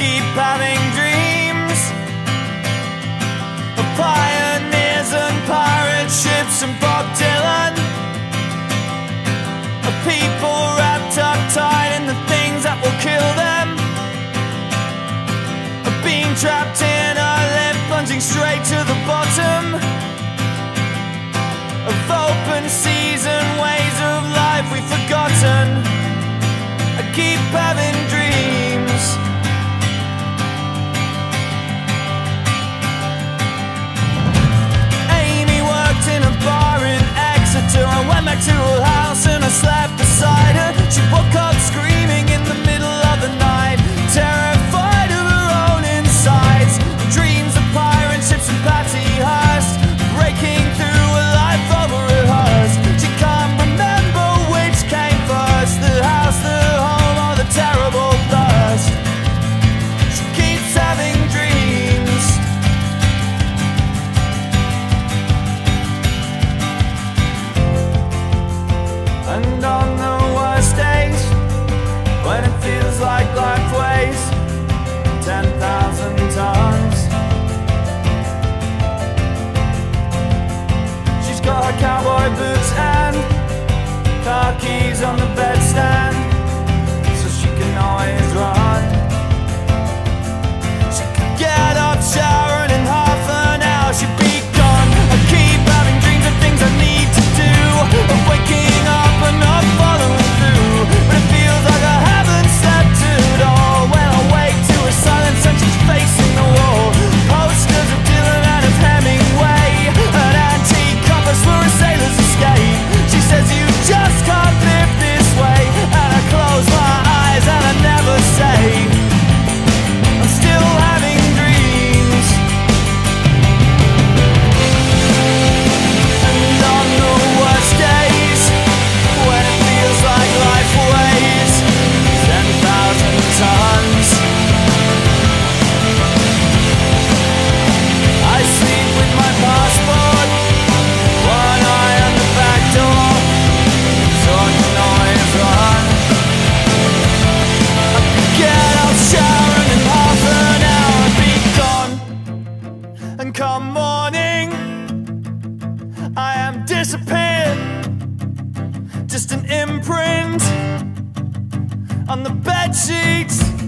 keep having dreams. Of pioneers and pirate ships and cowboy boots and car keys on the bedstand. morning. I am disappeared, just an imprint on the bed sheets.